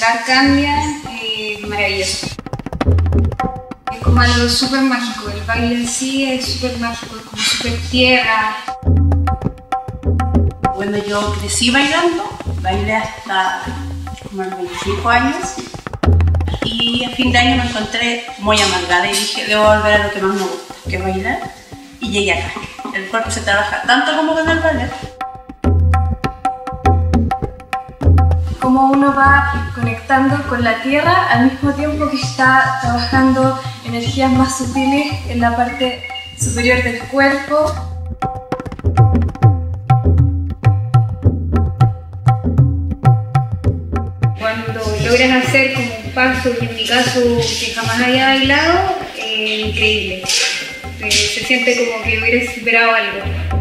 bailar cambia, eh, maravilloso. Es como algo súper mágico, el baile en sí es súper mágico, como súper tierra. Bueno, yo crecí bailando, bailé hasta como los 25 años y a fin de año me encontré muy amargada y dije, debo volver a lo que más me gusta, que es bailar, y llegué acá. El cuerpo se trabaja tanto como con el ballet. Cómo uno va conectando con la tierra al mismo tiempo que está trabajando energías más sutiles en la parte superior del cuerpo. Cuando logras hacer como un paso, en mi caso que jamás haya bailado, eh, increíble. Eh, se siente como que hubieras superado algo.